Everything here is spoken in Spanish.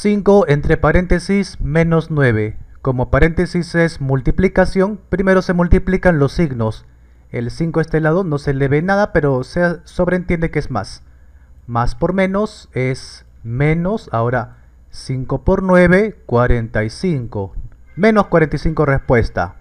5 entre paréntesis menos 9. Como paréntesis es multiplicación, primero se multiplican los signos. El 5 a este lado no se le ve nada, pero se sobreentiende que es más. Más por menos es menos, ahora 5 por 9, 45. Menos 45 respuesta.